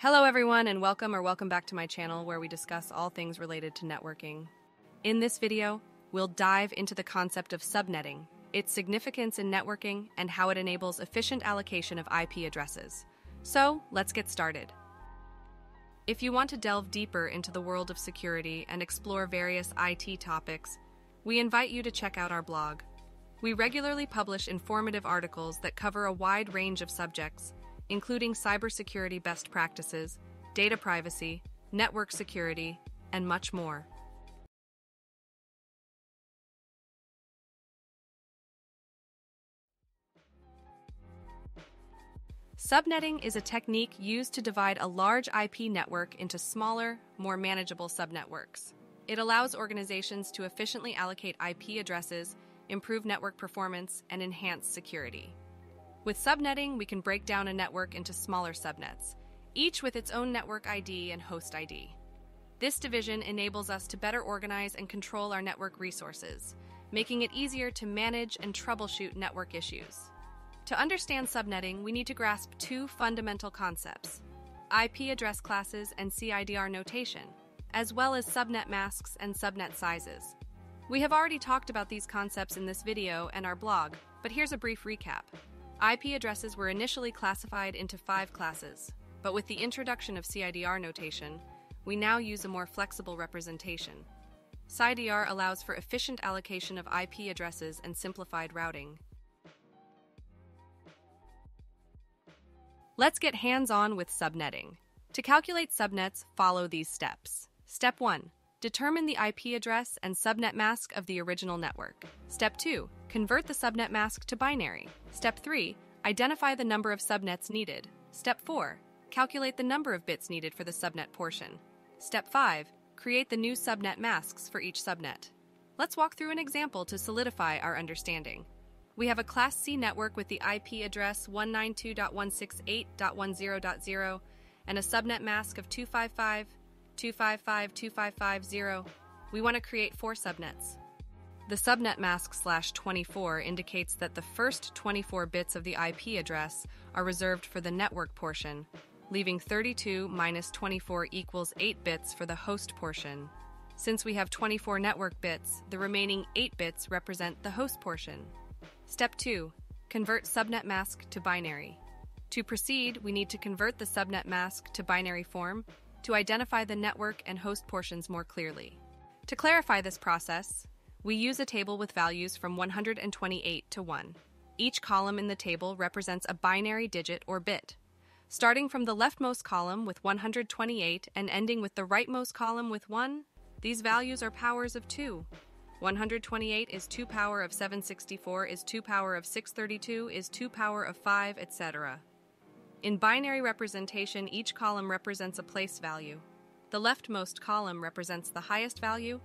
Hello, everyone, and welcome or welcome back to my channel where we discuss all things related to networking. In this video, we'll dive into the concept of subnetting, its significance in networking, and how it enables efficient allocation of IP addresses. So, let's get started. If you want to delve deeper into the world of security and explore various IT topics, we invite you to check out our blog. We regularly publish informative articles that cover a wide range of subjects including cybersecurity best practices, data privacy, network security, and much more. Subnetting is a technique used to divide a large IP network into smaller, more manageable subnetworks. It allows organizations to efficiently allocate IP addresses, improve network performance, and enhance security. With subnetting, we can break down a network into smaller subnets, each with its own network ID and host ID. This division enables us to better organize and control our network resources, making it easier to manage and troubleshoot network issues. To understand subnetting, we need to grasp two fundamental concepts IP address classes and CIDR notation, as well as subnet masks and subnet sizes. We have already talked about these concepts in this video and our blog, but here's a brief recap. IP addresses were initially classified into five classes, but with the introduction of CIDR notation, we now use a more flexible representation. CIDR allows for efficient allocation of IP addresses and simplified routing. Let's get hands-on with subnetting. To calculate subnets, follow these steps. Step 1. Determine the IP address and subnet mask of the original network. Step 2. Convert the subnet mask to binary. Step 3. Identify the number of subnets needed. Step 4. Calculate the number of bits needed for the subnet portion. Step 5. Create the new subnet masks for each subnet. Let's walk through an example to solidify our understanding. We have a Class C network with the IP address 192.168.10.0 and a subnet mask of 255 255-255-0, we want to create four subnets. The subnet mask slash 24 indicates that the first 24 bits of the IP address are reserved for the network portion, leaving 32 minus 24 equals 8 bits for the host portion. Since we have 24 network bits, the remaining 8 bits represent the host portion. Step 2. Convert subnet mask to binary. To proceed, we need to convert the subnet mask to binary form to identify the network and host portions more clearly. To clarify this process, we use a table with values from 128 to 1. Each column in the table represents a binary digit or bit. Starting from the leftmost column with 128 and ending with the rightmost column with 1, these values are powers of 2. 128 is 2 power of 764 is 2 power of 632 is 2 power of 5, etc. In binary representation, each column represents a place value. The leftmost column represents the highest value,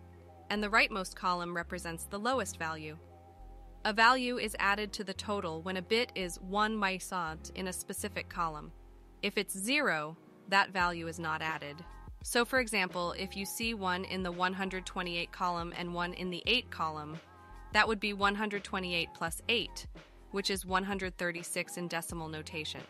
and the rightmost column represents the lowest value. A value is added to the total when a bit is 1 mycent in a specific column. If it's 0, that value is not added. So for example, if you see one in the 128 column and one in the 8 column, that would be 128 plus 8, which is 136 in decimal notation.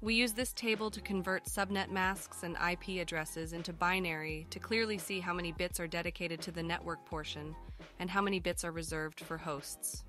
We use this table to convert subnet masks and IP addresses into binary to clearly see how many bits are dedicated to the network portion and how many bits are reserved for hosts.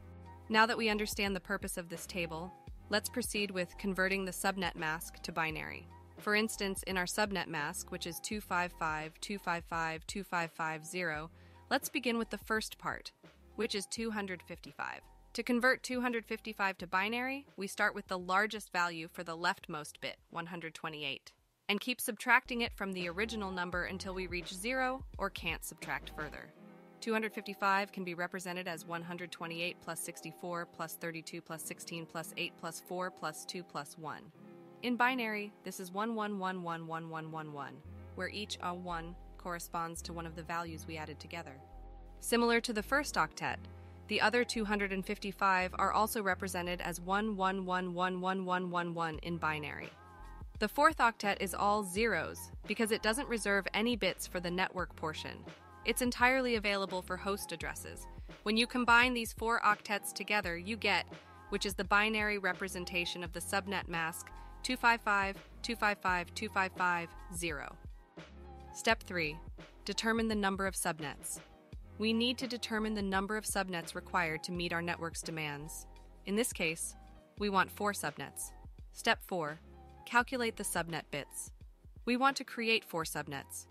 Now that we understand the purpose of this table, let's proceed with converting the subnet mask to binary. For instance, in our subnet mask, which is 255.255.255.0, let's begin with the first part, which is 255. To convert 255 to binary, we start with the largest value for the leftmost bit, 128, and keep subtracting it from the original number until we reach zero or can't subtract further. 255 can be represented as 128 plus 64 plus 32 plus 16 plus 8 plus 4 plus 2 plus 1. In binary, this is 11111111, where each a 1 corresponds to one of the values we added together. Similar to the first octet, the other 255 are also represented as 11111111 in binary. The fourth octet is all zeros because it doesn't reserve any bits for the network portion. It's entirely available for host addresses. When you combine these four octets together, you get, which is the binary representation of the subnet mask, 255 255 255 0. Step 3. Determine the number of subnets. We need to determine the number of subnets required to meet our network's demands. In this case, we want four subnets. Step 4. Calculate the subnet bits. We want to create four subnets.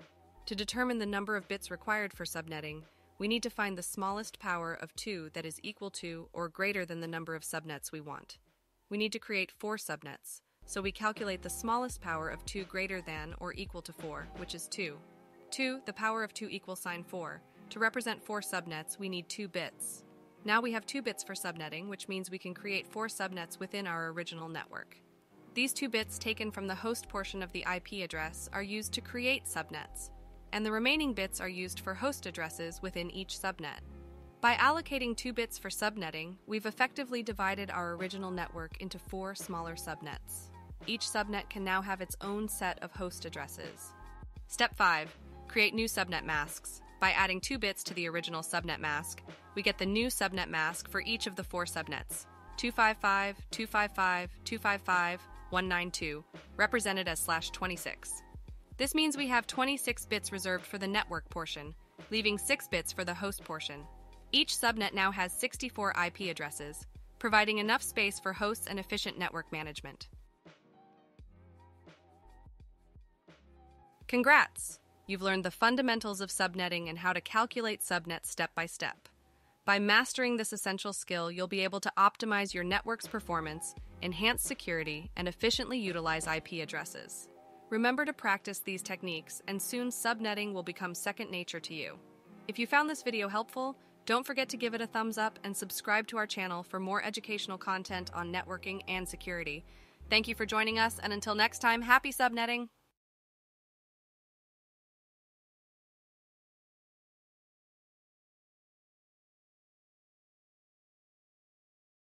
To determine the number of bits required for subnetting, we need to find the smallest power of 2 that is equal to or greater than the number of subnets we want. We need to create four subnets, so we calculate the smallest power of 2 greater than or equal to 4, which is 2. 2, the power of 2 equals sign 4. To represent four subnets, we need 2 bits. Now we have 2 bits for subnetting, which means we can create 4 subnets within our original network. These 2 bits taken from the host portion of the IP address are used to create subnets, and the remaining bits are used for host addresses within each subnet. By allocating 2 bits for subnetting, we've effectively divided our original network into four smaller subnets. Each subnet can now have its own set of host addresses. Step 5. Create new subnet masks. By adding 2 bits to the original subnet mask, we get the new subnet mask for each of the four subnets 255, 255, 255, 192, represented as slash 26. This means we have 26 bits reserved for the network portion, leaving 6 bits for the host portion. Each subnet now has 64 IP addresses, providing enough space for hosts and efficient network management. Congrats! You've learned the fundamentals of subnetting and how to calculate subnets step by step. By mastering this essential skill, you'll be able to optimize your network's performance, enhance security, and efficiently utilize IP addresses. Remember to practice these techniques, and soon subnetting will become second nature to you. If you found this video helpful, don't forget to give it a thumbs up and subscribe to our channel for more educational content on networking and security. Thank you for joining us, and until next time, happy subnetting!